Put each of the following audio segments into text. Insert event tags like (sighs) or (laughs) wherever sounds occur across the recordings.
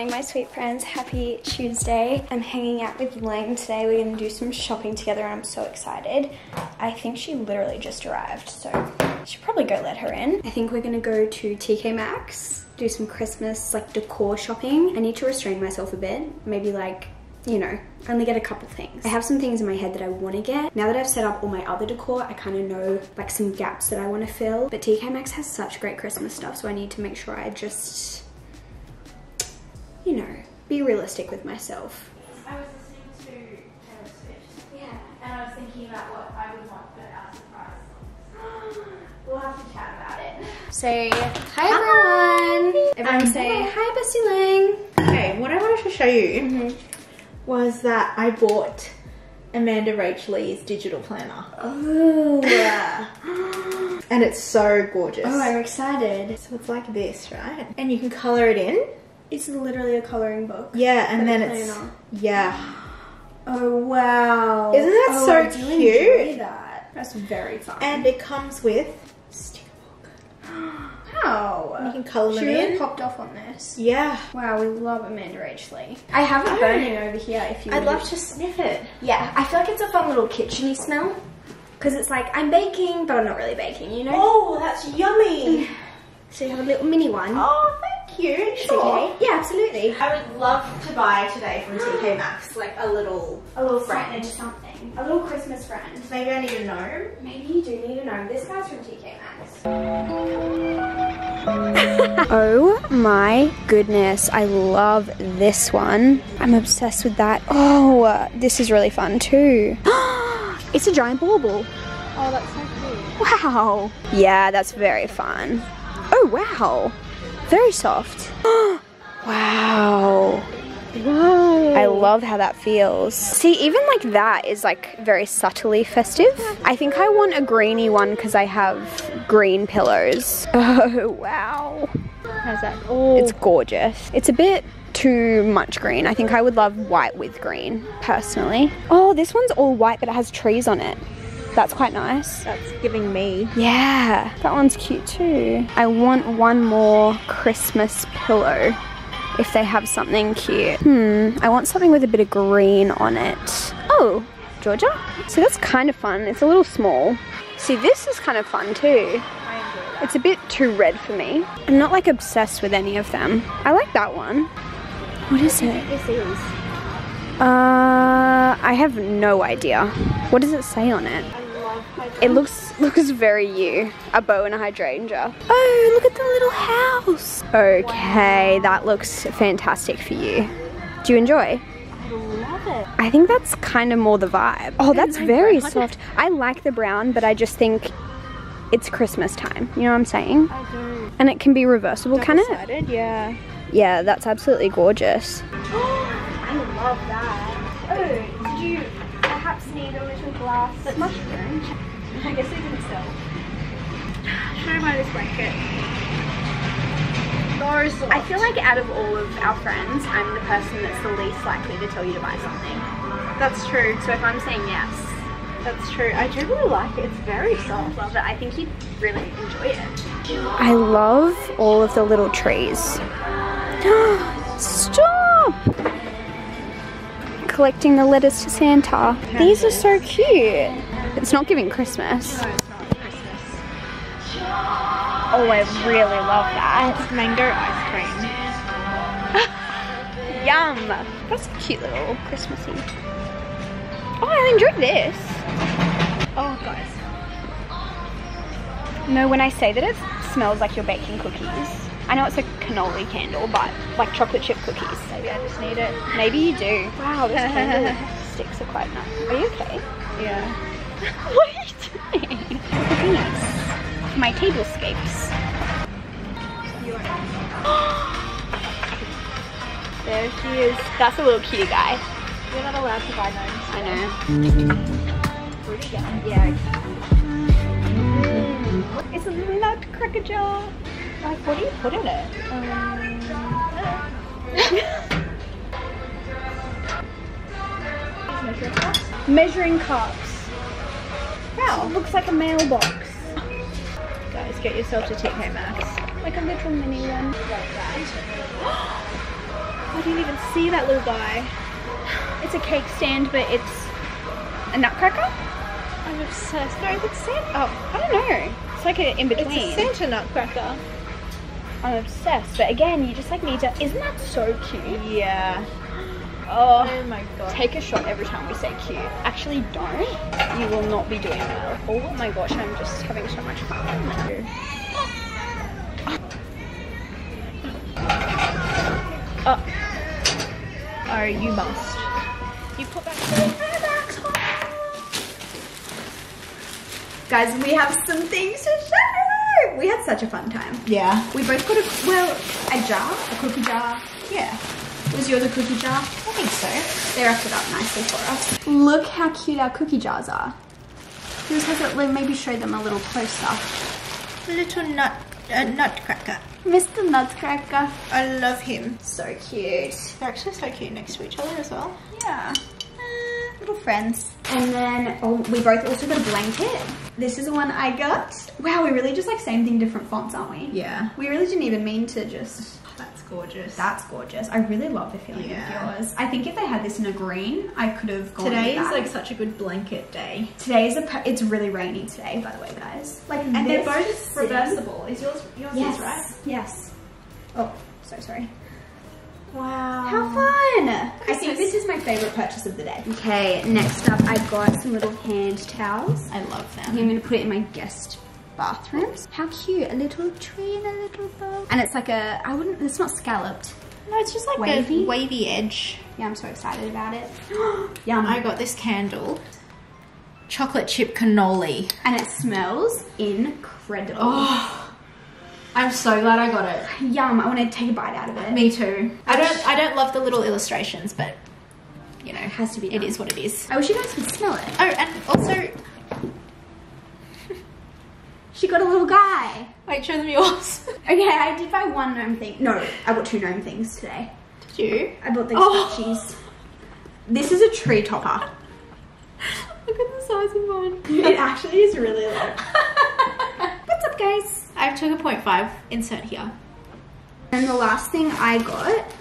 morning, my sweet friends. Happy Tuesday. I'm hanging out with Lang today. We're gonna do some shopping together and I'm so excited. I think she literally just arrived, so I should probably go let her in. I think we're gonna go to TK Maxx, do some Christmas like decor shopping. I need to restrain myself a bit, maybe like you know, only get a couple things. I have some things in my head that I want to get. Now that I've set up all my other decor, I kind of know like some gaps that I want to fill. But TK Maxx has such great Christmas stuff, so I need to make sure I just, you know, be realistic with myself. I was listening to Taylor Swift Yeah. and I was thinking about what I would want for our surprise. (gasps) We'll have to chat about it. Say hi, everyone. Everyone Um, say hi, Bestie Lang. Okay, what I wanted to show you was that I bought Amanda Rach Lee's digital planner. Oh. (gasps) And it's so gorgeous. oh, I'm excited. so it's like this, right? And you can color it in. It's literally a coloring book. Yeah, and then it's yeah. Oh wow. Isn't that oh, so I do cute? That. That's very fun. And it comes with sticker book. (gasps) how? You can colour she them really in. popped off on this. Yeah. Wow, we love Amanda H. I have it Oh. burning over here if you I'd love to sniff it. Yeah, I feel like it's a fun little kitcheny smell. Because it's like, I'm baking, but I'm not really baking, you know? Oh, that's yummy. So you have a little mini one. Oh, thank you. It's Sure. okay. Yeah, absolutely. I would love to buy today from (gasps) TK Maxx, like a little, A little friend. something, something. A little Christmas friend. Maybe I need a gnome. Maybe you do need a know. This guy's from TK Maxx. (laughs) oh my goodness. I love this one. I'm obsessed with that. Oh, this is really fun too. (gasps) it's a giant bauble. Oh, that's so cool. Wow. Yeah, that's very fun. Oh, wow. Very soft. (gasps) wow. Whoa. I love how that feels. See, even like that is like very subtly festive. I think I want a greeny one because I have green pillows. (laughs) Oh, wow. How's that? Oh, It's gorgeous. It's a bit too much green. I think I would love white with green, personally. Oh, this one's all white, but it has trees on it. That's quite nice. that's giving me. Yeah, that one's cute too. I want one more Christmas pillow if they have something cute. Hmm, I want something with a bit of green on it. Oh, Georgia? So that's kind of fun. It's a little small. See, this is kind of fun too. I enjoy that. It's a bit too red for me. I'm not like obsessed with any of them. I like that one. What is it? This is. Uh, I have no idea. What does it say on it? I love my It looks looks very you. A bow and a hydrangea. Oh, look at the little house. Okay, that looks fantastic for you. Do you enjoy? I love it. I think that's kind of more the vibe. Oh, that's very soft. I like the brown, but I just think it's Christmas time. You know what I'm saying? I do. And it can be reversible, can it? Yeah. Yeah, that's absolutely gorgeous. (gasps) I love that. Glass mushroom? I guess they didn't sell. Should I buy this blanket? So I feel like out of all of our friends, I'm the person that's the least likely to tell you to buy something. that's true. So if I'm saying yes, That's true. I do really like it. It's very soft. love it. I think you'd really enjoy it. I love all of the little trees. (gasps) Stop! Collecting the letters to Santa. These are so cute. It's not giving Christmas. Oh, I really love that. It's mango ice cream. (laughs) Yum! That's a cute little Christmassy. Oh, I enjoyed this. Oh, guys. No, when I say that it smells like you're baking cookies, I know it's a cannoli candle, but like chocolate chip cookies. Maybe I just need it. Maybe you do. Wow, those candle (laughs) sticks are quite nice. Are you okay? Yeah. (laughs) what are you doing? Cookies. My tablescapes. (gasps) there she is. That's a little cutie guy. You're not allowed to buy gnomes. I know. Yeah. It's a nutcracker jar. Like, what do you put in it? Um, (laughs) measuring cups. Wow. It looks like a mailbox. Guys, get yourself to TK Maxx. Like a little mini one. (gasps) I didn't even see that little guy. It's a cake stand, but it's a nutcracker. I'm obsessed. No, it's Santa. Oh, I don't know. It's like an in between. it's a Santa nutcracker. I'm obsessed, but again, you just like need to. Isn't that so cute? Yeah. Oh, Oh my god. take a shot every time we say cute. Actually, don't. You will not be doing well. Oh my gosh, I'm just having so much fun. Oh. Oh, you must. You put back the Guys, we have some things to show. We had such a fun time. Yeah. We both got a well, a jar, a cookie jar. Yeah. Was yours a cookie jar? I think so. They wrapped it up nicely for us. Look how cute our cookie jars are. Yours has it. Maybe show them a little closer. Little nut, uh, nutcracker. Mr. Nutcracker. I love him. So cute. They're actually so cute next to each other as well. Yeah. Uh, little friends. And then oh, we both also got a blanket. This is the one I got. Wow, we really just like same thing, different fonts, aren't we? Yeah. We really didn't even mean to just. Oh, that's gorgeous. That's gorgeous. I really love the feeling Yeah. of yours. I think if they had this in a green, I could have gone. Today is like such a good blanket day. Today is a. It's really rainy today, by the way, guys. Like, And they're both reversible. Is yours yours Yes. is right? Yes. Oh, so sorry. Wow. How fun! I think this is my favorite purchase of the day. Okay, next up, I got some little hand towels. I love them. I'm gonna put it in my guest bathrooms. How cute! A little tree and a little bow. And it's like a. I wouldn't. It's not scalloped. No, it's just like Wavy? a wavy edge. Yeah, I'm so excited about it. (gasps) Yum! I got this candle. Chocolate chip cannoli. and it smells incredible. Oh, I'm so glad I got it. Yum! I want to take a bite out of it. Me too. I don't I don't love the little illustrations, but you know, It has to be. it done. is what it is. I wish you guys could smell it. Oh, and also, (laughs) She got a little guy. wait, show them yours. (laughs) Okay, I did buy one gnome thing. No, I bought two gnome things today. Did you? I bought these Oh. This is a tree topper. (laughs) Look at the size of mine. It actually is really low. What's up, guys? I have 2.5. Insert here. And the last thing I got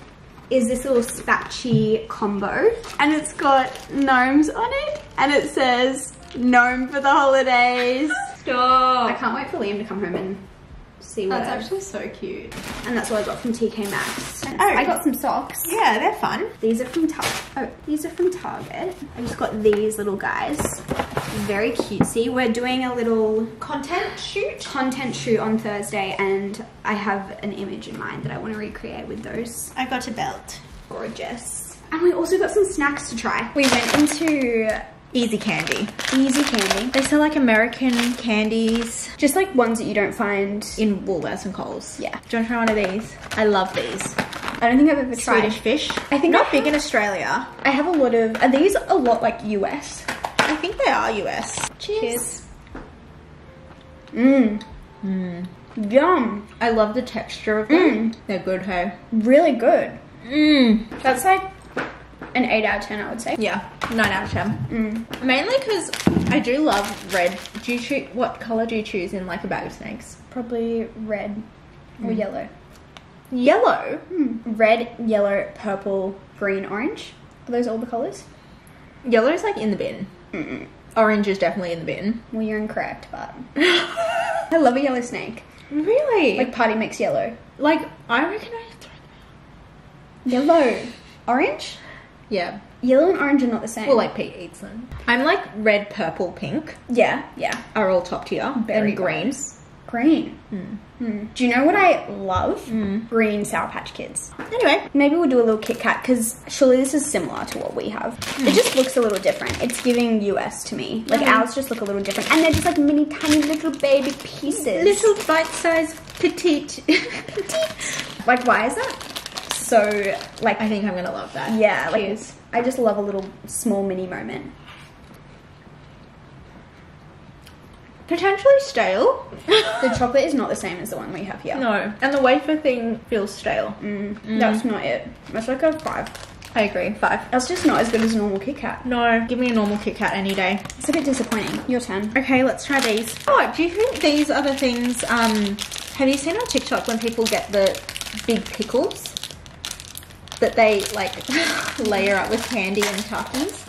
is this little spatchy combo. And it's got gnomes on it. And it says, gnome for the holidays. (laughs) I can't wait for Liam to come home and what That's actually so cute. And that's what I got from TK Maxx. Oh. I got some socks. Yeah, they're fun. These are from Target. Oh, these are from Target. I just got these little guys. Very cutesy. We're doing a little Content shoot. content shoot on Thursday and I have an image in mind that I want to recreate with those. I got a belt. Gorgeous. And we also got some snacks to try. We went into Easy candy. Easy Candy. They sell like American candies Just like ones that you don't find. in Woolworths and Coles. Yeah. Do you want to try one of these? I love these. I don't think I've ever tried. Swedish fish. I think not I big in Australia. I have a lot of. Are these a lot like US? I think they are US. Cheers. Mmm. Mmm. Yum. I love the texture of them. Mm. They're good, hey. Really good. Mm. That's like an 8 out of 10, I would say. Yeah, 9 out of 10. Mm. Mainly because I do love red. Do you choose, what colour do you choose in like a bag of snakes? Probably red or yellow. Yellow? Mm. Red, yellow, purple, green, orange. Are those all the colours? Yellow is like in the bin. Mm-mm. Orange is definitely in the bin. Well, you're incorrect, but (laughs) I love a yellow snake. really? Like party mix yellow. like I reckon I throw them Yellow. (laughs) Orange? Yeah. Yellow and orange are not the same. Well, like Pete eats them. I'm like red, purple, pink yeah, yeah. are all top tier. Berry and greens. Green. Mm. Mm. Do you know what I love? Mm. Green Sour Patch Kids. Anyway, Maybe we'll do a little Kit Kat because surely this is similar to what we have. It just looks a little different. It's giving US to me. Like Mhm. ours just look a little different. And they're just like mini tiny little baby pieces. little bite-sized petite. (laughs) petite. Like why is that so like I think I'm gonna love that. yeah, like I just love a little small mini moment. Potentially stale. The chocolate is not the same as the one we have here. No, and the wafer thing feels stale. Mm, Mm. That's not it. That's like a five. I agree. Five. That's just not as good as a normal Kit Kat. No, give me a normal Kit Kat any day. It's a bit disappointing. Your turn. Okay, let's try these. Oh, do you think these are the things? Um, have you seen on TikTok when people get the big pickles? That they like (laughs) layer up with candy and Takis.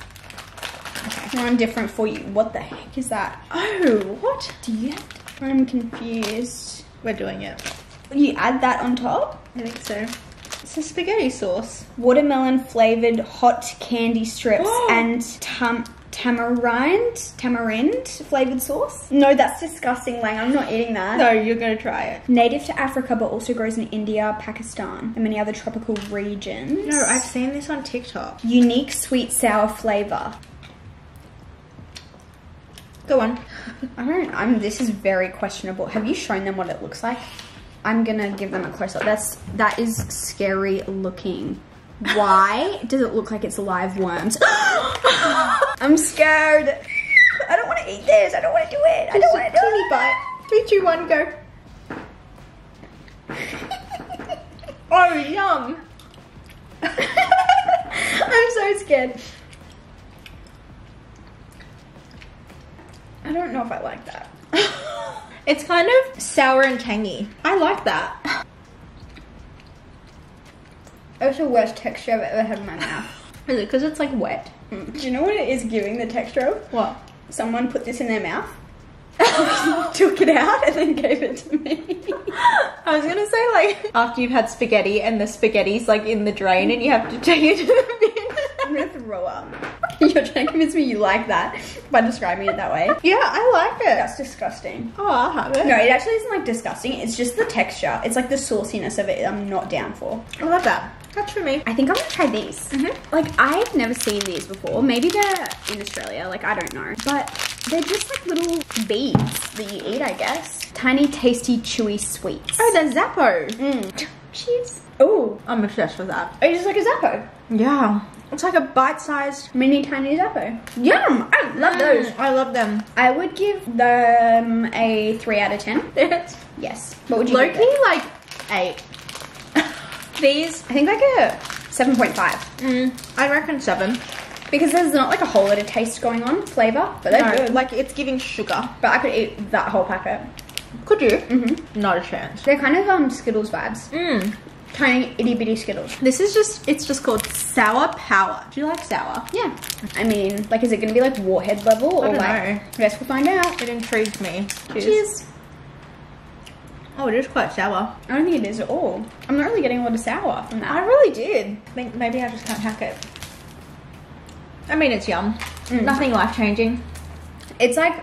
One different for you. What the heck is that? Oh, what? Do you have to? I'm confused. We're doing it. You add that on top? I think so. It's a spaghetti sauce. Watermelon flavored hot candy strips oh. and tam tamarind tamarind flavored sauce. No, that's disgusting, Lang. I'm not eating that. No, you're gonna try it. Native to Africa, but also grows in India, Pakistan, and many other tropical regions. No, I've seen this on TikTok. unique sweet sour flavor. Go on. I don't. I'm. This is very questionable. Have you shown them what it looks like? I'm gonna give them a close up. That's that is scary looking. Why does it look like it's live worms? (gasps) I'm scared. I don't want to eat this. I don't want to do it. I don't want to do it. bite. Three, two, one, go. (laughs) oh, yum. (laughs) I'm so scared. I don't know if I like that. (laughs) It's kind of sour and tangy. I like that. It's the worst texture I've ever had in my mouth. (sighs) Is it because it's like wet? Mm. Do you know what it is giving the texture of? What? Someone put this in their mouth, (laughs) took it out, and then gave it to me. (laughs) I was gonna say like after you've had spaghetti and the spaghetti's like in the drain and you have to take it to the (laughs) bin. I'm gonna throw up. You're trying to convince me you like that by describing it that way. yeah, I like it. That's disgusting. Oh, I'll have it. No, it actually isn't like disgusting. It's just the texture. It's like the sauciness of it. I'm not down for. I love that. That's for me. I think I'm gonna try these. Like I've never seen these before. Maybe they're in Australia. Like I don't know, but they're just like little beads that you eat. I guess. Tiny, tasty, chewy sweets. Oh, they're Zappo. Mm. (gasps) Cheese. Oh, I'm obsessed with that. it's just like a Zappo. Yeah. It's like a bite-sized. Mini tiny Zappo. Yum! I love those. Mm, I love them. I would give them a three out of ten. (laughs) Yes. What would you Loki like eight. These, I think like a seven point five mm, I reckon seven. because there's not like a whole lot of taste going on flavor, but they're No, good. like it's giving sugar. but I could eat that whole packet. Could you? Mm-hmm. Not a chance. They're kind of um Skittles vibes, Mm. tiny itty bitty Skittles. This is just, it's just called Sour Power. Do you like sour? Yeah. I mean, like, is it gonna be like Warhead level or I don't like? know. I guess we'll find out. It intrigued me. Cheers. Oh, it is quite sour. I don't think it is at all. I'm not really getting a lot of sour from that. I really did. I think maybe I just can't hack it. I mean, it's yum. Mm. Nothing life changing. It's like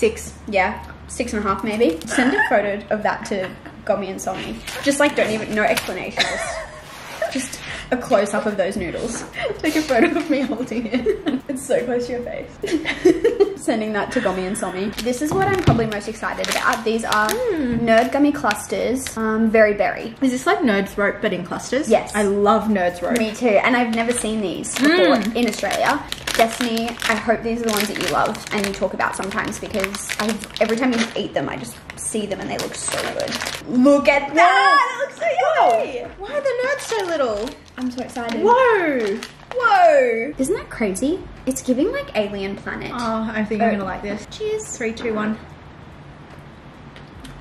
Six. Yeah, six and a half maybe. Send a (laughs) photo of that to Gomi and Somi. Just like don't even no explanation. Just, just a close up of those noodles. (laughs) Take a photo of me holding it. (laughs) It's so close to your face. (laughs) Sending that to Gomi and Somi. This is what I'm probably most excited about. These are nerd gummy clusters. Um, very berry. Is this like Nerd's Rope but in clusters? Yes. I love Nerd's Rope. Me too. And I've never seen these before in Australia. Destiny, I hope these are the ones that you love and you talk about sometimes because I every time you eat them, I just see them and they look so good. Look at that! It looks so yummy! Why are the nerds so little? I'm so excited. Whoa! Whoa! Isn't that crazy? It's giving like Alien Planet. Oh, I think I'm gonna like this. Cheers. Three, two, one.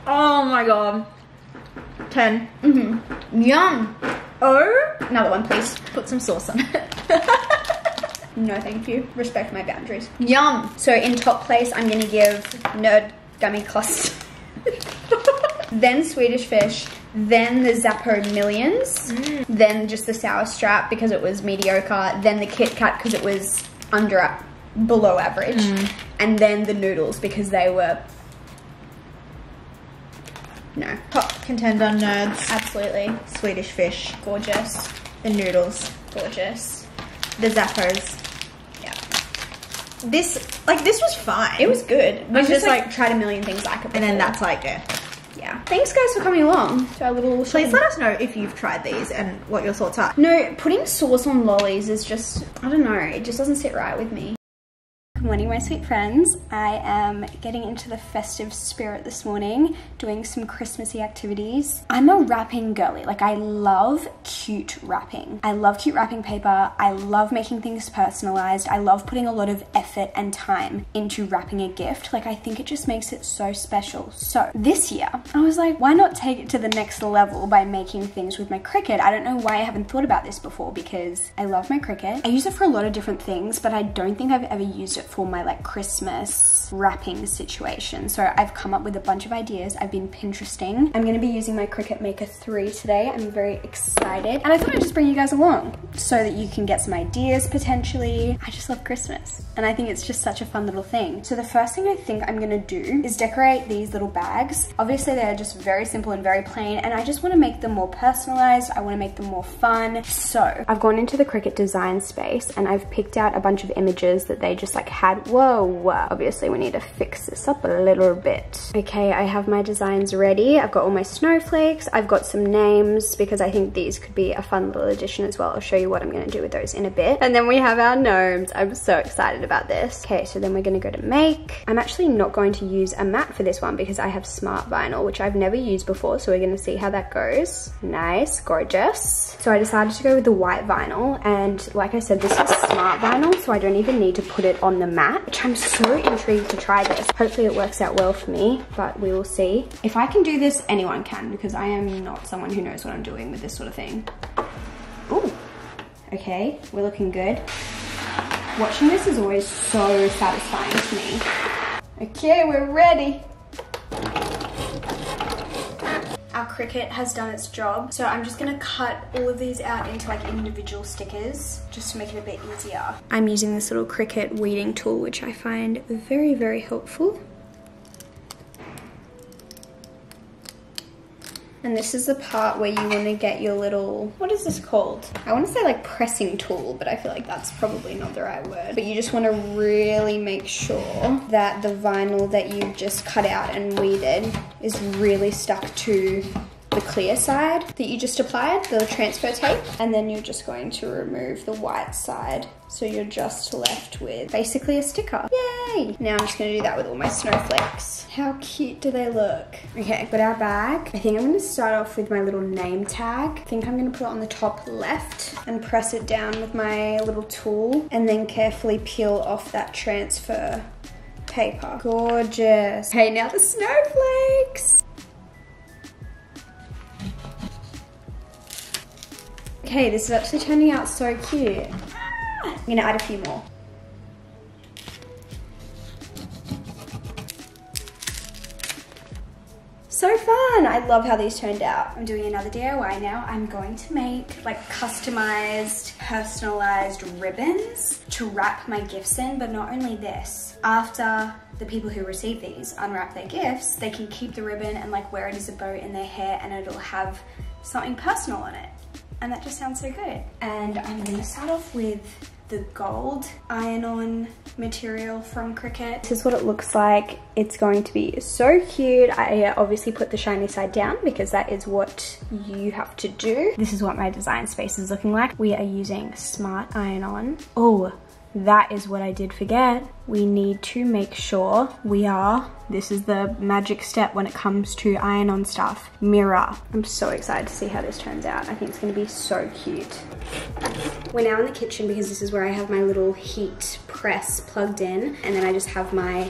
Oh my god. Ten. Mm-hmm. Yum! Oh! Another one, please. Put some sauce on it. (laughs) No, thank you. Respect my boundaries. Yum! So in top place, I'm gonna give Nerd Gummy Cluster. (laughs) then Swedish Fish. Then the Zappo Millions. Mm. Then just the Sour Strap because it was mediocre. Then the Kit Kat because it was under, below average. Mm. And then the noodles because they were. No. Top contender nerds. Absolutely. Swedish fish. Gorgeous. The noodles. Gorgeous. The Zappos. Yeah. This, like, this was fine. It was good. We just, like like- tried a million things I could And then that's like it. Yeah. Thanks guys for coming along to our little Please let us know if you've tried these and what your thoughts are. No, putting sauce on lollies is just I don't know, it just doesn't sit right with me. Good morning, my sweet friends. I am getting into the festive spirit this morning, doing some Christmassy activities. I'm a wrapping girly. Like, I love cute wrapping. I love cute wrapping paper. I love making things personalized. I love putting a lot of effort and time into wrapping a gift. Like, I think it just makes it so special. So, this year, I was like, why not take it to the next level by making things with my Cricut? I don't know why I haven't thought about this before because I love my Cricut. I use it for a lot of different things, but I don't think I've ever used it for my like Christmas wrapping situation. So I've come up with a bunch of ideas. I've been Pinteresting. I'm gonna be using my Cricut Maker 3 today. I'm very excited. And I thought I'd just bring you guys along so that you can get some ideas potentially. I just love Christmas. And I think it's just such a fun little thing. So the first thing I think I'm gonna do is decorate these little bags. Obviously they're just very simple and very plain and I just wanna make them more personalized. I wanna make them more fun. So I've gone into the Cricut design space and I've picked out a bunch of images that they just like had whoa, obviously we need to fix this up a little bit. Okay, I have my designs ready. I've got all my snowflakes. I've got some names because I think these could be a fun little addition as well. I'll show you what I'm gonna do with those in a bit. And then we have our gnomes. I'm so excited about this. Okay, so then we're gonna go to make. I'm actually not going to use a mat for this one because I have smart vinyl, which I've never used before. So we're gonna see how that goes. Nice, gorgeous. So I decided to go with the white vinyl. And like I said, this is smart vinyl, so I don't even need to put it on the mat, which I'm so intrigued to try this. Hopefully it works out well for me, but we will see. If I can do this, anyone can, because I am not someone who knows what I'm doing with this sort of thing. Ooh, okay, we're looking good. Watching this is always so satisfying to me. Okay, we're ready. Our Cricut has done its job. So I'm just gonna cut all of these out into like individual stickers just to make it a bit easier. I'm using this little Cricut weeding tool, which I find very, very helpful. And this is the part where you want to get your little, what is this called? I want to say like pressing tool, but I feel like that's probably not the right word. But you just want to really make sure that the vinyl that you've just cut out and weeded is really stuck to the clear side that you just applied, the transfer tape, and then you're just going to remove the white side. So you're just left with basically a sticker. Yay! Now I'm just gonna do that with all my snowflakes. How cute do they look? Okay, got our bag. I think I'm gonna start off with my little name tag. I think I'm gonna put it on the top left and press it down with my little tool and then carefully peel off that transfer paper. Gorgeous. Okay, now the snowflakes. Okay, this is actually turning out so cute. I'm gonna add a few more. So fun! I love how these turned out. I'm doing another DIY now. I'm going to make like customized, personalized ribbons to wrap my gifts in, but not only this. After the people who receive these unwrap their gifts, they can keep the ribbon and like wear it as a bow in their hair and it'll have something personal on it and that just sounds so good. And I'm gonna start off with the gold iron-on material from Cricut. This is what it looks like. It's going to be so cute. I obviously put the shiny side down because that is what you have to do. This is what my design space is looking like. We are using smart iron-on. Oh, that is what I did forget. We need to make sure we are, this is the magic step when it comes to iron on stuff, mirror. I'm so excited to see how this turns out. I think it's gonna be so cute. We're now in the kitchen because this is where I have my little heat press plugged in and then I just have my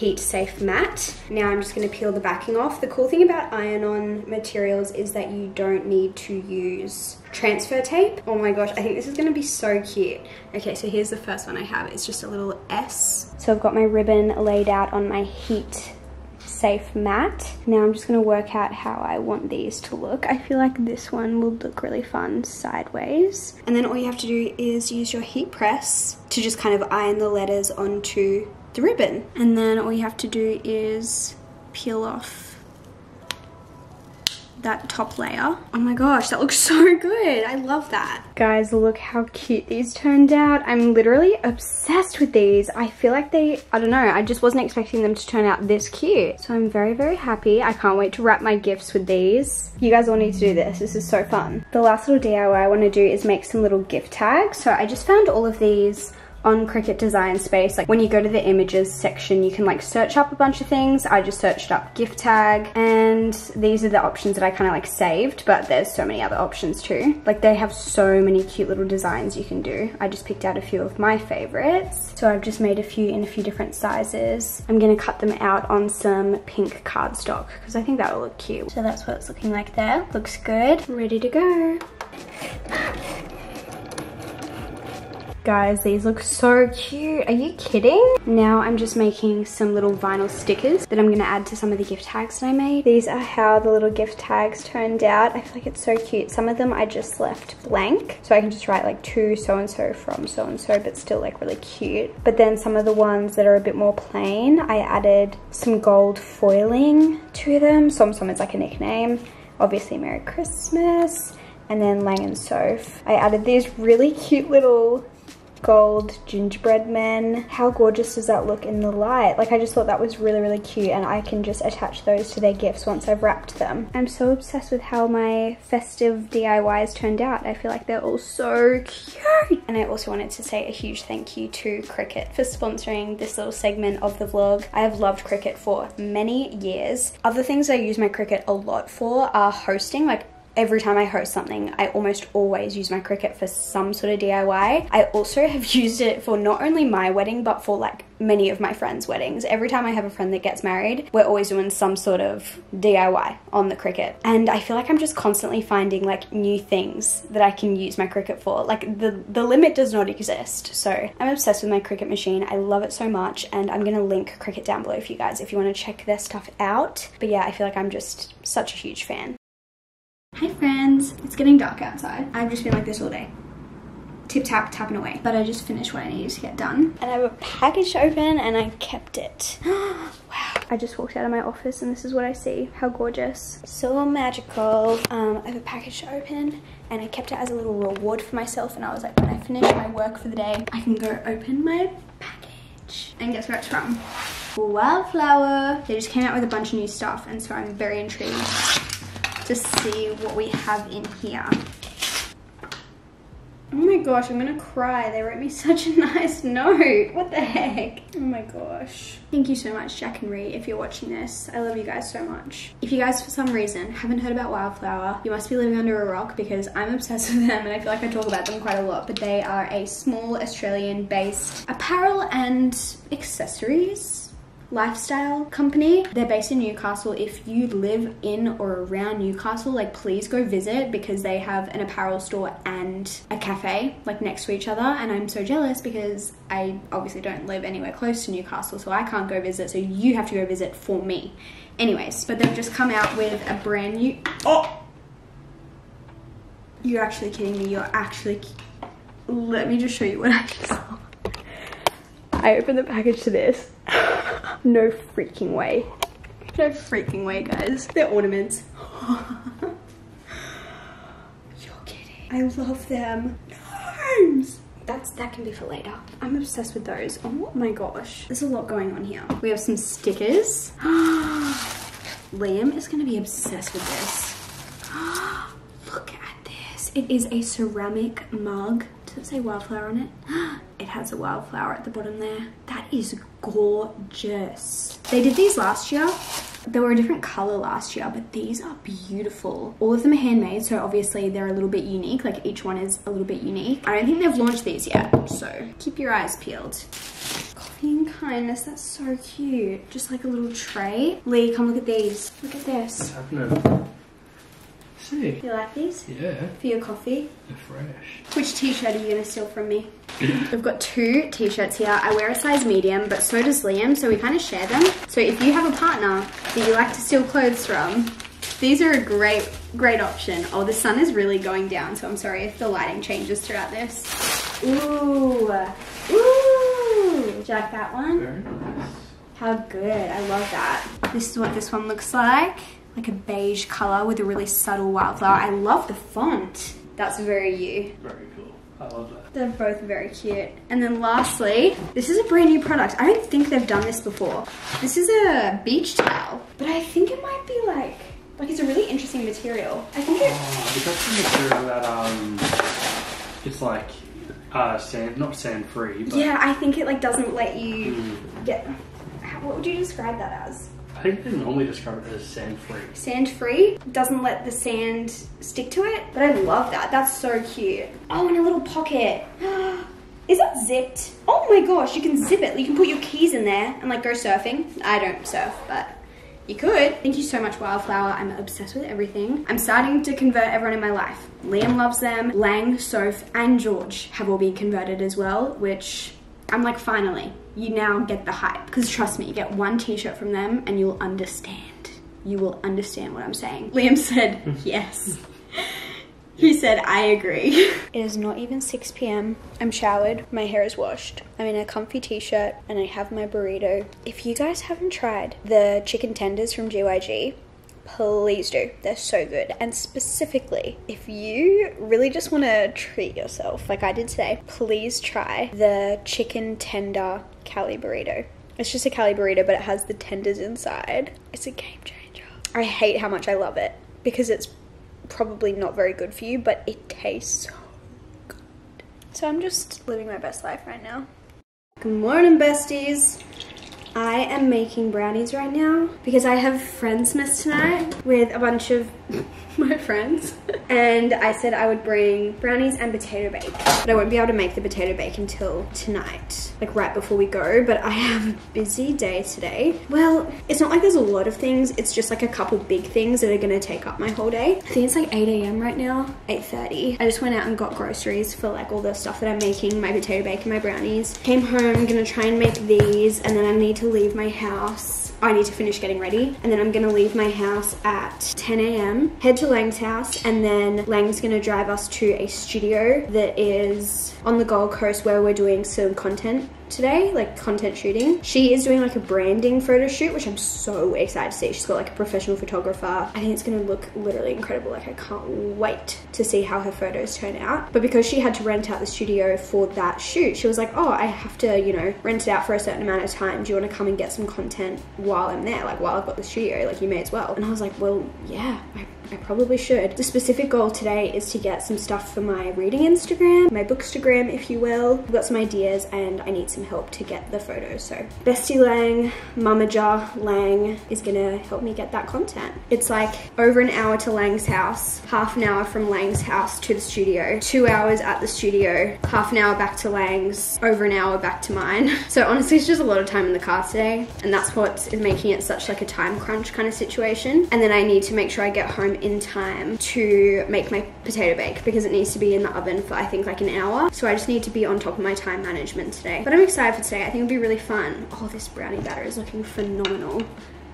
heat safe mat. Now I'm just gonna peel the backing off. The cool thing about iron-on materials is that you don't need to use transfer tape. Oh my gosh, I think this is gonna be so cute. Okay, so here's the first one I have. It's just a little S. So I've got my ribbon laid out on my heat safe mat. Now I'm just gonna work out how I want these to look. I feel like this one will look really fun sideways. And then all you have to do is use your heat press to just kind of iron the letters onto the ribbon. And then all you have to do is peel off that top layer. Oh my gosh, that looks (laughs) so good. I love that. Guys, look how cute these turned out. I'm literally obsessed with these. I feel like they, I don't know, I just wasn't expecting them to turn out this cute. So I'm very, very happy. I can't wait to wrap my gifts with these. You guys all need to do this. This is so fun. The last little DIY I want to do is make some little gift tags. So I just found all of these on Cricut Design Space, like when you go to the images section, you can like search up a bunch of things. I just searched up gift tag and these are the options that I kind of like saved, but there's so many other options too. Like they have so many cute little designs you can do. I just picked out a few of my favorites. So I've just made a few in a few different sizes. I'm gonna cut them out on some pink cardstock because I think that will look cute. So that's what it's looking like there. Looks good. Ready to go. Guys, these look so cute. Are you kidding? Now I'm just making some little vinyl stickers that I'm gonna add to some of the gift tags that I made. These are how the little gift tags turned out. I feel like it's so cute. Some of them I just left blank, so I can just write like to so-and-so from so-and-so, but still like really cute. But then some of the ones that are a bit more plain, I added some gold foiling to them. Som Som is like a nickname. Obviously Merry Christmas and then Lang & Soph. I added these really cute little gold gingerbread men. How gorgeous does that look in the light? Like I just thought that was really, really cute and I can just attach those to their gifts once I've wrapped them. I'm so obsessed with how my festive DIYs turned out. I feel like they're all so cute. And I also wanted to say a huge thank you to Cricut for sponsoring this little segment of the vlog. I have loved Cricut for many years. Other things I use my Cricut a lot for are hosting, like every time I host something, I almost always use my Cricut for some sort of DIY. I also have (laughs) used it for not only my wedding, but for like many of my friends' weddings. Every time I have a friend that gets married, we're always doing some sort of DIY on the Cricut. And I feel like I'm just constantly finding like new things that I can use my Cricut for. Like the, the limit does not exist. So I'm obsessed with my Cricut machine. I love it so much. And I'm gonna link Cricut down below for you guys if you wanna check their stuff out. But yeah, I feel like I'm just such a huge fan. Hi friends, it's getting dark outside. I've just been like this all day. Tip tap, tapping away. But I just finished what I needed to get done. And I have a package to open and I kept it. (gasps) (gasps) wow. I just walked out of my office and this is what I see. How gorgeous. So magical. Um, I have a package to open and I kept it as a little reward for myself and I was like, when I finish my work for the day, I can go open my package. And guess where it's from? Wildflower. They just came out with a bunch of new stuff and so I'm very intrigued to see what we have in here. Oh my gosh, I'm gonna cry. They wrote me (laughs) such a nice note. What the heck? Oh my gosh. Thank you so much, Jack and Ree, if you're watching this. I love you guys so much. If you guys, for some reason, haven't heard about Wildflower, you must be living under a rock because I'm obsessed with them and I feel like I talk about them quite a lot, but they are a small Australian-based apparel and accessories lifestyle company. They're based in Newcastle. If you live in or around Newcastle, like please go visit because they have an apparel store and a cafe like next to each other. And I'm so jealous because I obviously don't live anywhere close to Newcastle, so I can't go visit. So you have to go visit for me. Anyways, but they've just come out with a brand new. Oh! You're actually kidding me. You're actually. Let me just show you what I just saw. (laughs) I opened the package to this. (laughs) no freaking way. No freaking way, guys. They're ornaments. (laughs) You're kidding. I love them. Gnomes! That's, that can be for later. I'm obsessed with those. Oh my gosh. There's a lot going on here. We have some stickers. (gasps) Liam is gonna be obsessed with this. (gasps) Look at this. It is a ceramic mug. Does it say wildflower on it? (gasps) It has a wildflower at the bottom there. That is gorgeous. They did these last year. They were a different color last year, but these are beautiful. All of them are handmade, so obviously they're a little bit unique. Like each one is a little bit unique. I don't think they've launched these yet, so keep your eyes peeled. Coffee and kindness, that's so cute. Just like a little tray. Lee, come look at these. Look at this. What's happening? See? You like these? Yeah, For your coffee? they're fresh. Which t-shirt are you gonna steal from me? (laughs) We've got two t-shirts here. I wear a size medium, but so does Liam, so we kind of share them. So if you have a partner that you like to steal clothes from, these are a great, great option. Oh, the sun is really going down, so I'm sorry if the lighting changes throughout this. Ooh, ooh, like that one? Very nice. How good, I love that. This is what this one looks like. Like a beige color with a really subtle wildflower. I love the font. That's very you. Very cool. I love that. They're both very cute. And then lastly, this is a brand new product. I don't think they've done this before. This is a beach towel, but I think it might be like, like it's a really interesting material. I think it, Oh, is that the material that, um, it's like, Uh, sand, not sand free, but Yeah, I think it like doesn't let you Mm. get. What would you describe that as? I think they normally describe it as sand free. Sand free doesn't let the sand stick to it, but I love that. That's so cute. Oh, and a little pocket. (gasps) Is that zipped? Oh my gosh, you can zip it. You can put your keys in there and like go surfing. I don't surf, but you could. Thank you so much, Wildflower. I'm obsessed with everything. I'm starting to convert everyone in my life. Liam loves them. Lang, Soph, and George have all been converted as well, which I'm like, finally, you now get the hype. Because trust me, you get one t-shirt from them and you'll understand. You will understand what I'm saying. (laughs) Liam said, (laughs) yes. He said, I agree. (laughs) It is not even 6 p.m. I'm showered, my hair is washed. I'm in a comfy t shirt, and I have my burrito. If you guys haven't tried the chicken tenders from GYG, please do. They're so good. And specifically, if you really just want to treat yourself, like I did today, please try the chicken tender Cali burrito. It's just a Cali burrito, but it has the tenders inside. It's a game changer. I hate how much I love it because it's probably not very good for you, but it tastes so good. So I'm just living my best life right now. Good morning, besties. I am making brownies right now because I have friends' Friendsmas tonight with a bunch of (laughs) my friends. And I said I would bring brownies and potato bake. But I won't be able to make the potato bake until tonight, like right before we go. But I have a busy day today. Well, it's not like there's a lot of things. It's just like a couple big things that are gonna take up my whole day. I think it's like 8 a.m. right now, 8.30. I just went out and got groceries for like all the stuff that I'm making, my potato bake and my brownies. Came home, gonna try and make these and then I need to leave my house. I need to finish getting ready and then I'm gonna leave my house at 10 a.m. Head to Lang's house and then Lang's gonna drive us to a studio that is on the Gold Coast where we're doing some content today, like content shooting. She is doing like a branding photo shoot, which I'm so excited to see. She's got like a professional photographer. I think it's gonna look literally incredible. Like I can't wait to see how her photos turn out. But because she had to rent out the studio for that shoot, she was like, oh, I have to, you know, rent it out for a certain amount of time. Do you want to come and get some content while I'm there? Like while I've got the studio, like you may as well. And I was like, well, yeah, I I probably should. The specific goal today is to get some stuff for my reading Instagram, my bookstagram, if you will. I've got some ideas and I need some help to get the photos. So Bestie Lang, Mamaja Lang is gonna help me get that content. It's like over an hour to Lang's house, half an hour from Lang's house to the studio, two hours at the studio, half an hour back to Lang's, over an hour back to mine. (laughs) So honestly, it's just a lot of time in the car today. And that's what is making it such like a time crunch kind of situation. And then I need to make sure I get home in time to make my potato bake because it needs to be in the oven for I think like an hour. So I just need to be on top of my time management today. But I'm excited for today. I think it'll be really fun. Oh, this brownie batter is looking phenomenal.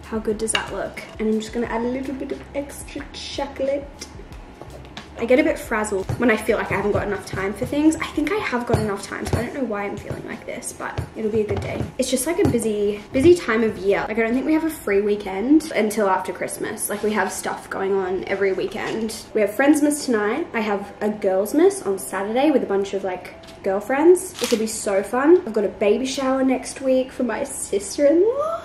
How good does that look? And I'm just gonna add a little bit of extra chocolate. I get a bit frazzled when I feel like I haven't got enough time for things. I think I have got enough time, so I don't know why I'm feeling like this, but it'll be a good day. It's just like a busy, busy time of year. Like I don't think we have a free weekend until after Christmas. Like we have stuff going on every weekend. We have friends' Friendsmas tonight. I have a girls' Girlsmas on Saturday with a bunch of like girlfriends. This will be so fun. I've got a baby shower next week for my sister-in-law.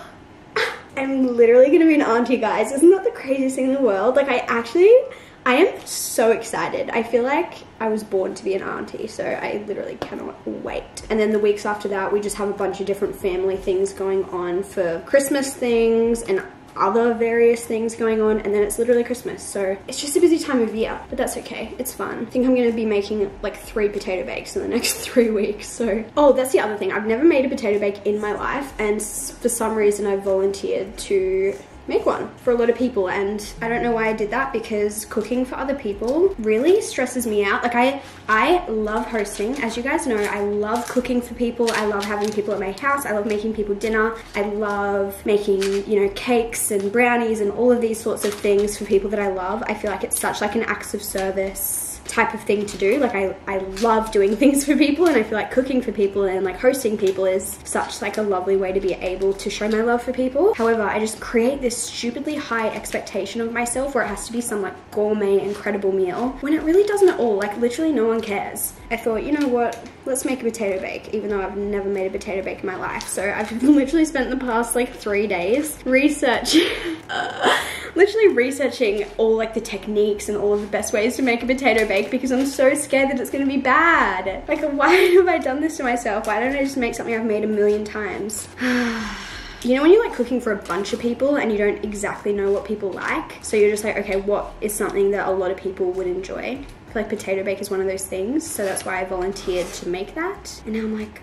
(laughs) I'm literally gonna be an auntie, guys. Isn't that the craziest thing in the world? Like I actually, I am so excited. I feel like I was born to be an auntie, so I literally cannot wait. And then the weeks after that, we just have a bunch of different family things going on for Christmas things and other various things going on and then it's literally Christmas. So it's just a busy time of year but that's okay. It's fun. I think I'm gonna be making like three potato bakes in the (laughs) next three weeks so. Oh that's the other thing. I've never made a potato bake in my life and for some reason I volunteered to make one for a lot of people. And I don't know why I did that because cooking for other people really stresses me out. Like I I love hosting. As you guys know I love cooking for people. I love having people at my house. I love making people dinner. I love making you know cakes and brownies and all of these sorts of things for people that I love. I feel like it's such like an acts of service type of thing to do. Like I, I love doing (laughs) things for people and I feel like cooking for people and like hosting people is such like a lovely way to be able to show my love for people. However, I just create this stupidly high expectation of myself where it has to be some like gourmet incredible meal when it really doesn't at all. Like literally no one cares. I thought, you know what, let's make a potato bake even though I've never made a potato bake in my life. So I've (laughs) literally spent the past like three days researching (laughs) uh, literally researching all like the techniques and all of the best ways to make a potato bake because I'm so scared that it's gonna be bad. Like (laughs) why have I done this to myself? Why don't I just make something I've made a million times? (sighs) You know when you're like cooking for a bunch of people and you don't exactly know what people like? So you're just like, okay, what is something that a lot of people would enjoy? Feel like potato bake is one of those things. So that's why I volunteered to make that. And now I'm like,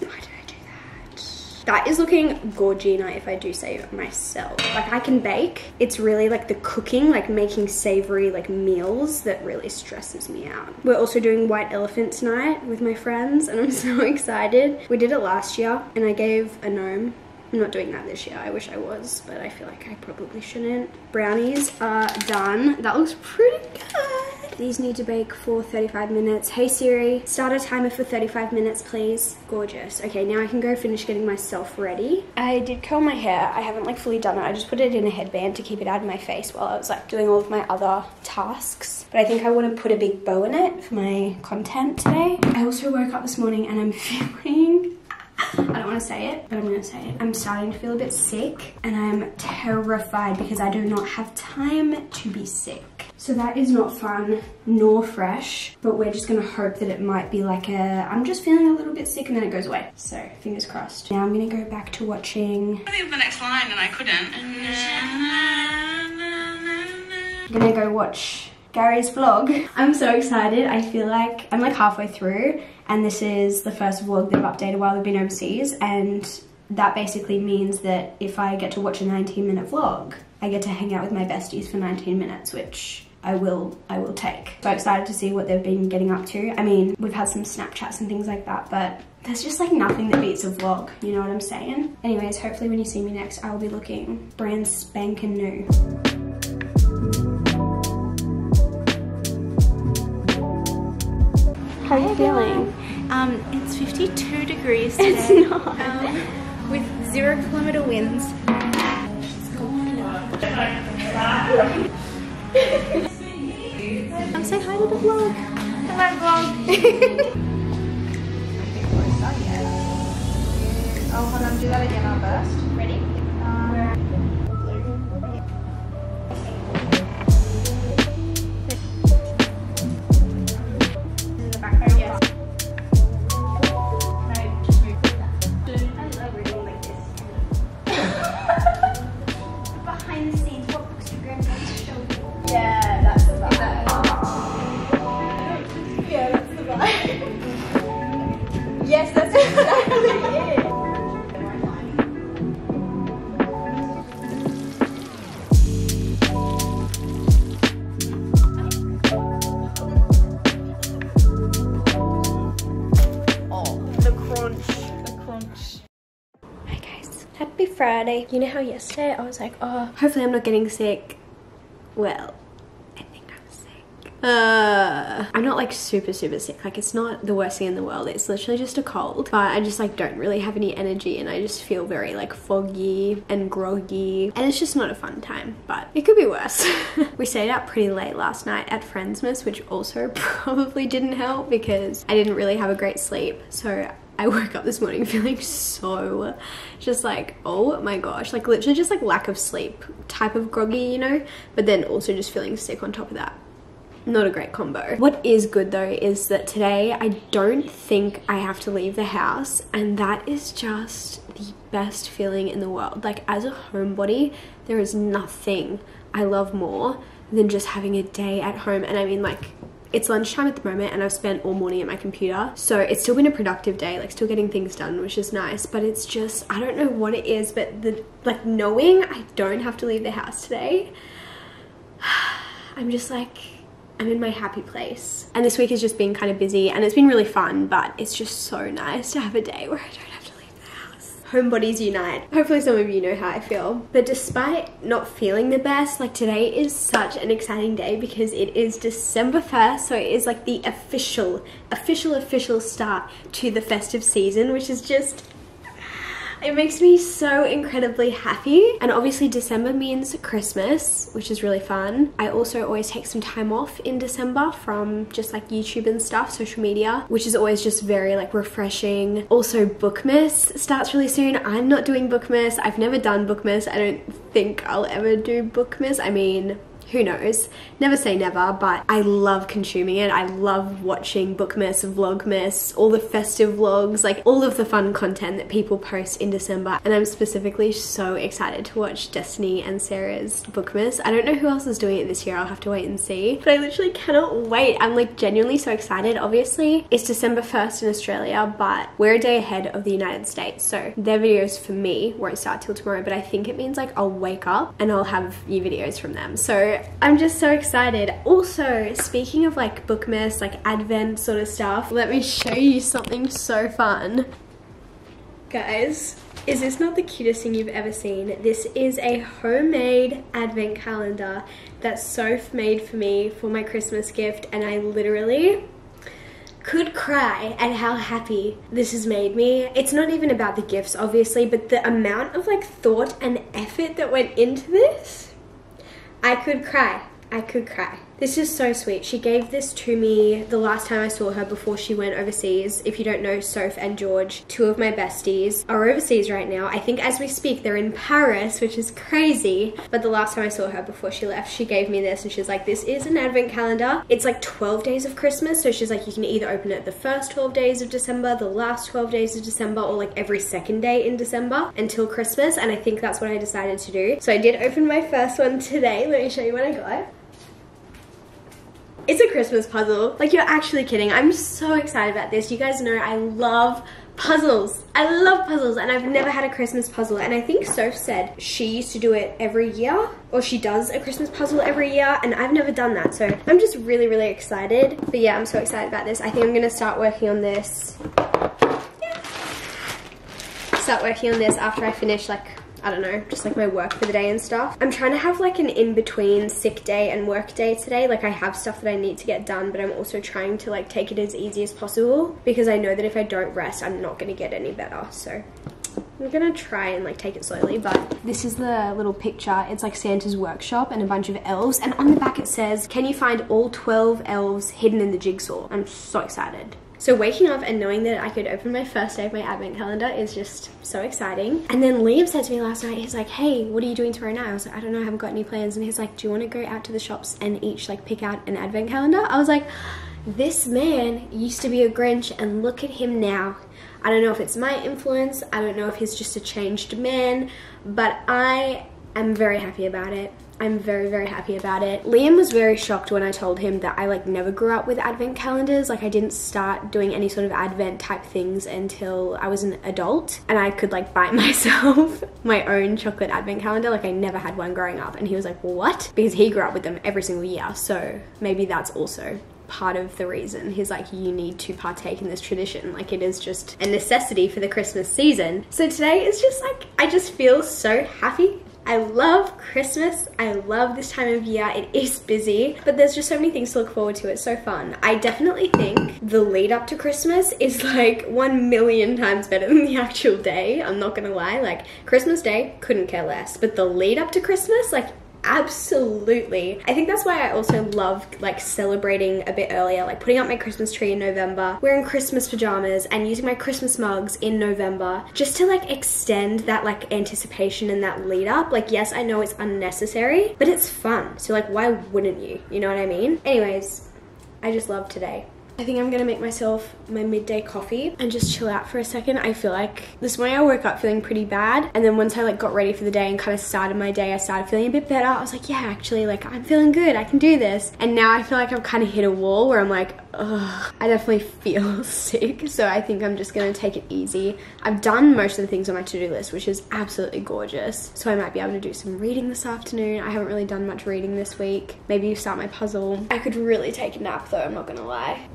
why did I do that? That is looking gorgina if I do say myself. Like I can bake. It's really like the cooking, like making savory like meals that really stresses me out. We're also doing white elephant tonight with my friends and I'm (laughs) so excited. We did it last year and I gave a gnome I'm not doing that this year. I wish I was, but I feel like I probably shouldn't. Brownies are done. That looks pretty good. These need to bake for 35 minutes. Hey Siri, start a timer for 35 minutes, please. Gorgeous. Okay, now I can go finish getting myself ready. I did curl my hair. I haven't like fully done it. I just put it in a headband to keep it out of my face while I was like doing all of my other tasks. But I think I want to put a big bow in it for my content today. I also woke up this morning and I'm (laughs) feeling I don't want to say it, but I'm going to say it. I'm starting to feel a bit sick and I'm terrified because I do not have time to be sick. So that is not fun nor fresh, but we're just going to hope that it might be like a, I'm just feeling a little bit sick and then it goes away. So fingers crossed. Now I'm going to go back to watching. I think the next line and I couldn't. I'm to go watch Gary's vlog. (laughs) I'm so excited. I feel like I'm like halfway through and this is the first vlog they've updated while they've been overseas and that basically means that if I get to watch a 19 minute vlog, I get to hang out with my besties for 19 minutes, which I will I will take. So excited to see what they've been getting up to. I mean, we've had some Snapchats and things like that, but there's just like nothing that beats a vlog, you know what I'm saying? Anyways, hopefully when you see me next, I will be looking brand spanking new. How are you feeling? Um, it's 52 degrees today. It's not. Um, with zero kilometer winds. I'm saying hi to the vlog. Hello vlog. (laughs) oh, hold on, do that again, I'll burst. Guys, happy Friday. You know how yesterday I was like, oh, hopefully I'm not getting sick. Well, I think I'm sick. Uh, I'm not like super, super sick. Like it's not the worst thing in the world. It's literally just a cold. But I just like don't really have any energy and I just feel very like foggy and groggy. And it's just not a fun time, but it could be worse. (laughs) we stayed out pretty late last night at Friendsmas, which also (laughs) probably didn't help because I didn't really have a great sleep. So I (laughs) woke up this morning feeling so just like, oh my gosh, like literally just like lack of sleep type of groggy, you know, but then also just feeling sick on top of that. Not a great combo. What is good though is that today I don't think I have to leave the house and that is just the best feeling in the world. Like as a homebody, there is nothing I love more than just having a day at home. And I mean like it's lunchtime at the moment and I've spent all morning at my computer. So it's still been a productive day, like still getting things done, which is nice. But it's just, I don't know what it is, but the like knowing I don't have to leave the house today, (sighs) I'm just like, I'm in my happy place. And this week has just been kind of busy and it's been really fun, but it's just so nice to have a day (laughs) where I don't have to leave the house. Homebodies unite. Hopefully some of you know how I feel. But despite not feeling the best, like today is such an exciting day because it is December 1st, so it is like the official, official, official start to the festive season, which is just It makes me so incredibly happy. And obviously December means Christmas, which is really fun. I also always take some time off in December from just like YouTube and stuff, social media, which is always just very like refreshing. Also Bookmas starts really soon. I'm not doing Bookmas. I've never done Bookmas. I don't think I'll ever do Bookmas. I mean, who knows? Never say never, but I love consuming it. I love watching Bookmas, Vlogmas, all the festive vlogs, like all of the fun content that people post in December. And I'm specifically so excited to watch Destiny and Sarah's Bookmas. I don't know who else is doing it this year. I'll have to wait and see. But I literally cannot wait. I'm like genuinely so excited. Obviously, it's December 1st in Australia, but we're a day ahead of the United States. So their videos for me won't start till tomorrow, but I think it means like I'll wake up and I'll have new videos from them. So I'm just so excited. Also, speaking of like Bookmas, like Advent sort of stuff, let me show you something so fun. Guys, is this not the cutest thing you've ever seen? This is a homemade advent calendar that Soph made for me for my Christmas gift and I literally could cry at how happy this has made me. It's not even about the gifts obviously, but the amount of like thought and effort that went into this I could cry. I could cry. This is so sweet. She gave this to me the last time I saw her before she went overseas. If you don't know, Soph and George, two of my besties, are overseas right now. I think as we speak, they're in Paris, which is crazy. But the last time I saw her before she left, she gave me this and she's like, this is an advent calendar. It's like 12 days of Christmas. So she's like, you can either open it the first 12 days of December, the last 12 days of December, or like every second day in December until Christmas. And I think that's what I decided to do. So I did open my first one today. Let me show you what I got. It's a Christmas puzzle. Like, you're actually kidding. I'm so excited about this. You guys know I love puzzles. I love puzzles and I've never had a Christmas puzzle and I think Soph said she used to do it every year or she does a Christmas puzzle every year and I've never done that so I'm just really really excited but yeah I'm so excited about this I think I'm gonna start working on this yeah. start working on this after I finish like I don't know, just like my work for the day and stuff. I'm trying to have like an in-between sick day and work day today. Like I have stuff that I need to get done, but I'm also trying to like take it as easy as possible because I know that if I don't rest, I'm not gonna get any better. So I'm gonna try and like take it slowly, but this is the little picture. It's like Santa's workshop and a bunch of elves. And on the back it says, can you find all 12 elves hidden in the jigsaw? I'm so excited. So waking up and knowing that I could open my first day of my advent calendar is just so exciting. And then Liam said to me last night, he's like, hey, what are you doing tomorrow night? I was like, I don't know, I haven't got any plans. And he's like, do you want to go out to the shops and each like pick out an advent calendar? I was like, this man used to be a Grinch and look at him now. I don't know if it's my influence, I don't know if he's just a changed man, but I am very happy about it. I'm very, very happy about it. Liam was very shocked when I told him that I like never grew up with advent calendars. Like I didn't start doing any sort of advent type things until I was an adult and I could like buy (laughs) myself my own chocolate advent calendar. Like I never had one growing up. And he was like, what? Because he grew up with them every single year. So maybe that's also part of the reason. He's like, you need to partake in this tradition. Like it is just a necessity for the Christmas season. So today is just like, I just feel so happy I love Christmas. I love this time of year. It is busy, but there's just so many things to look forward to. It's so fun. I definitely think the lead up to Christmas is like one million times better than the actual day. I'm not gonna lie. Like Christmas Day, couldn't care less. But the lead up to Christmas, like absolutely. I think that's why i also love like celebrating a bit earlier like putting up my christmas tree in november wearing christmas pajamas and using my christmas mugs in november just to like extend that like anticipation and that lead up. Like yes i know it's unnecessary but it's fun. So like why wouldn't you? You know what i mean? Anyways i just love today I think I'm gonna make myself my midday coffee and just chill out for a second. I feel like this morning I woke up feeling pretty bad and then once I like got ready for the day and kind of started my day, I started feeling a bit better. I was like, yeah, actually like I'm feeling good, I can do this. And now I feel like I've kind of hit a wall where I'm like, ugh, I definitely feel (laughs) sick. So I think I'm just gonna take it easy. I've done most of the things on my to-do list, which is absolutely gorgeous. So I might be able to do some reading this afternoon. I haven't really done much reading this week. Maybe you start my puzzle. I could really take a nap though, I'm not gonna lie.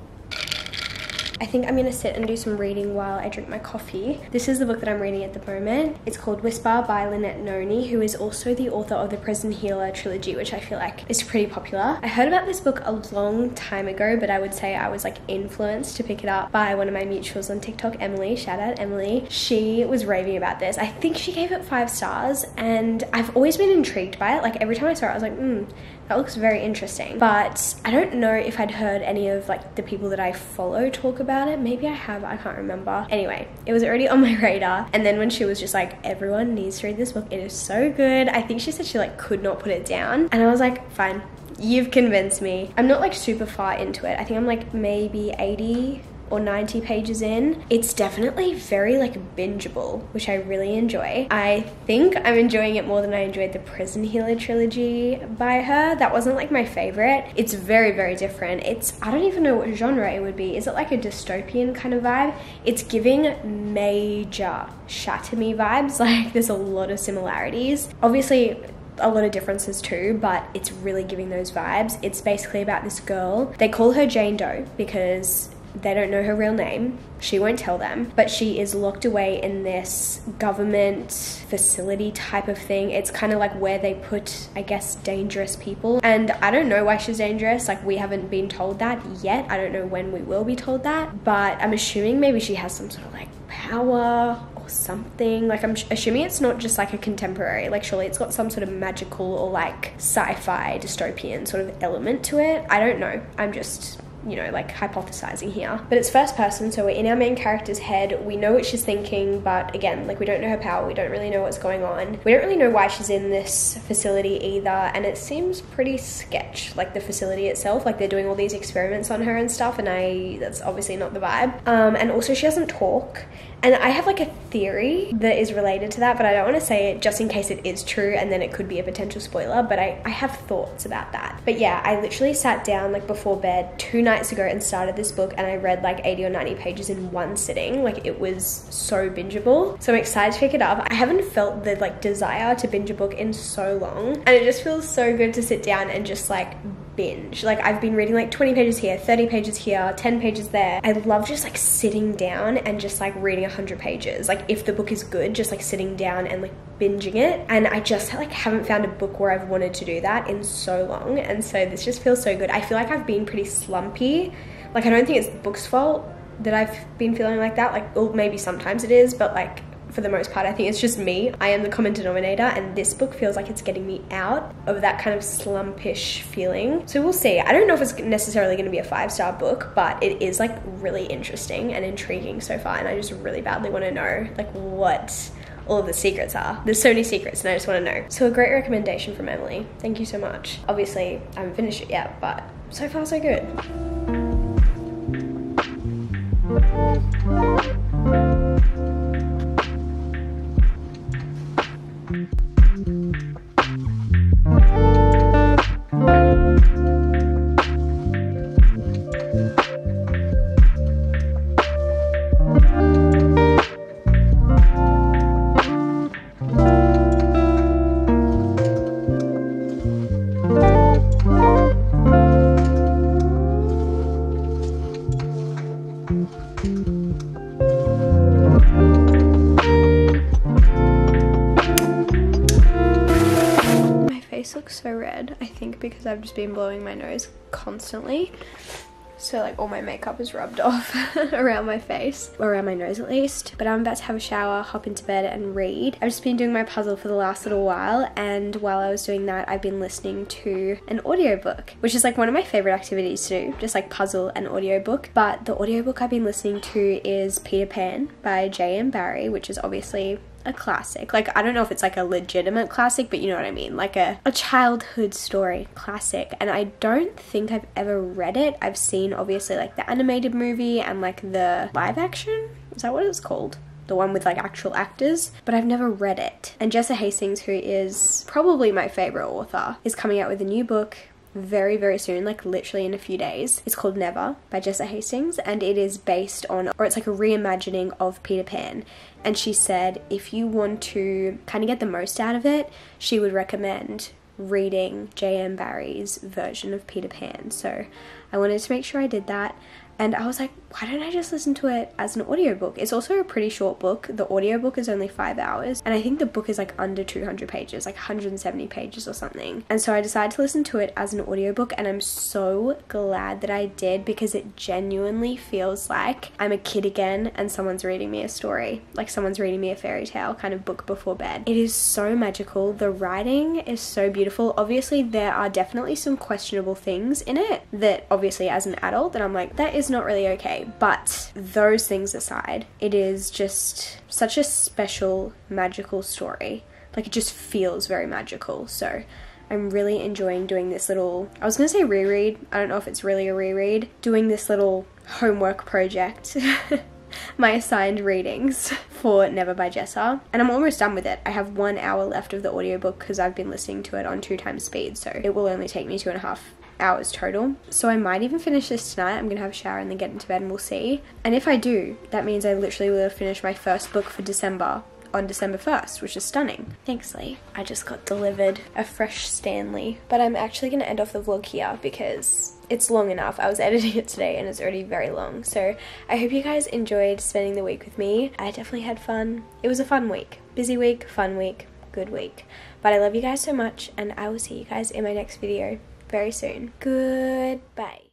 I think I'm gonna sit and do some reading while I drink my coffee. This is the book that I'm reading at the moment. It's called Whisper by Lynette Noni, who is also the author of the Prison Healer trilogy, which I feel like is pretty popular. I heard about this book a long time ago, but I would say I was like influenced to pick it up by one of my mutuals on TikTok, Emily. Shout out Emily. She was raving about this. I think she gave it five stars, and I've always been intrigued by it. Like every time I saw it, I was like, hmm, that looks very interesting. But I don't know if I'd heard any of like the people that I follow talk about it. Maybe I have, I can't remember. Anyway, it was already (laughs) on my radar. And then when she was just like, everyone needs to read this book, it is so good. I think she said she like could not put it down. And I was like, fine, you've convinced me. I'm not like super far into it. I think I'm like maybe 80 or 90 pages in. It's definitely very like bingeable, which I really enjoy. I think I'm enjoying it more than I enjoyed the Prison Healer trilogy by her. That wasn't like my favorite. It's very, very different. It's, I don't even know what genre it would be. Is it like a dystopian kind of vibe? It's giving major Shatter Me vibes. (laughs) Like there's a lot of similarities. Obviously, a lot of differences too, but it's really giving those vibes. It's basically about this girl. They call her Jane Doe because they don't know her real name. She won't tell them, but she is locked away in this government facility type of thing. It's kind of like where they put, I guess, dangerous people. And I don't know why she's dangerous. Like, we haven't been told that yet. I don't know when we will be told that, but I'm assuming maybe she has some sort of like power or something. Like, I'm assuming it's not just like a contemporary. Like, surely it's got some sort of magical or like sci fi dystopian sort of element to it. I don't know. I'm just you know, like hypothesizing here. But it's first person, so we're in our main character's head. We know what she's thinking, but again, like we don't know her power. We don't really know what's going on. We don't really know why she's in this facility either, and it seems pretty sketch, like the facility itself. Like they're doing all these experiments on her and stuff, and I that's obviously not the vibe. Um, and also she doesn't talk. And I have like a theory that is related to that, but I don't want to say it just in case it is true and then it could be a potential spoiler. But I, I have thoughts about that. But yeah, I literally sat down like before bed two nights ago and started this book and I read like 80 or 90 pages in one sitting. Like it was so bingeable. So I'm excited to pick it up. I haven't felt the like desire to binge a book in so long. And it just feels so good to sit down and just like binge. Like I've been reading like 20 pages here, 30 pages here, 10 pages there. I love just like sitting down and just like reading 100 pages. Like if the book is good, just like sitting down and like binging it. And I just like haven't found a book where I've wanted to do that in so long. And so this just feels so good. I feel like I've been pretty slumpy. Like I don't think it's the book's fault that I've been feeling like that. Like, well, maybe sometimes it is, but like for the most part, I think it's just me. I am the common denominator, and this book feels like it's getting me out of that kind of slumpish feeling. So we'll see. I don't know if it's necessarily going to be a five star book, but it is like really interesting and intriguing so far, and I just really badly want to know like what all of the secrets are. There's so many secrets, and I just want to know. So a great recommendation from Emily. Thank you so much. Obviously, I haven't finished it yet, but so far so good. My because I've just been blowing my nose constantly. So like all my makeup is rubbed (laughs) off around my face, or around my nose at least. But I'm about to have a shower, hop into bed and read. I've just been doing my puzzle for the last little while and while I was doing that I've been listening to an audiobook, which is like one of my favorite activities to do, just like puzzle and audiobook. But the audiobook I've been listening to is Peter Pan by J.M. Barrie, which is obviously a classic. Like I don't know if it's like a legitimate classic, but you know what I mean. Like a, a childhood story classic. And I don't think I've ever read it. I've seen obviously like the animated movie and like the live action. Is that what it's called? the one with like actual actors, but I've never read it. And Jessa Hastings, who is probably my favorite author, is coming out with a new book very, very soon, like literally in a few days. It's called Never by Jessa Hastings, and it is based on, or it's like a reimagining of Peter Pan. And she said if you want to kind of get the most out of it, she would recommend reading J.M. Barrie's version of Peter Pan. So I wanted to make sure I did that. And I was like, why don't I just listen to it as an audiobook? It's also a pretty short book. The audiobook is only five hours, and I think the book is like under 200 pages, like 170 pages or something. And so I decided to listen to it as an audiobook, and I'm so glad that I did because it genuinely feels like I'm a kid again and someone's reading me a story, like someone's reading me a fairy tale kind of book before bed. It is so magical. The writing is so beautiful. Obviously, there are definitely some questionable things in it that, obviously, as an adult, that I'm like, that is not really okay. But those things aside, it is just such a special, magical story. Like it just feels very magical. So I'm really enjoying doing this little, I was going to say reread. I don't know if it's really a reread. Doing this little homework project. (laughs) my assigned readings for Never by Jessa. And I'm almost done with it. I have one hour left of the audiobook because I've been listening to it on two times speed. So it will only take me two and a half hours total. So I might even finish this tonight. I'm gonna have a shower and then get into bed and we'll see. And if I do, that means I literally will have finished my first book for December on December 1st, which is stunning. Thanks, Lee. I just got delivered a fresh Stanley. But I'm actually gonna end off the vlog here because it's long enough. I was (laughs) editing it today and it's already very long. So I hope you guys enjoyed spending the week with me. I definitely had fun. It was a fun week. Busy week, fun week, good week. But I love you guys so much and I will see you guys in my next video very soon. Goodbye.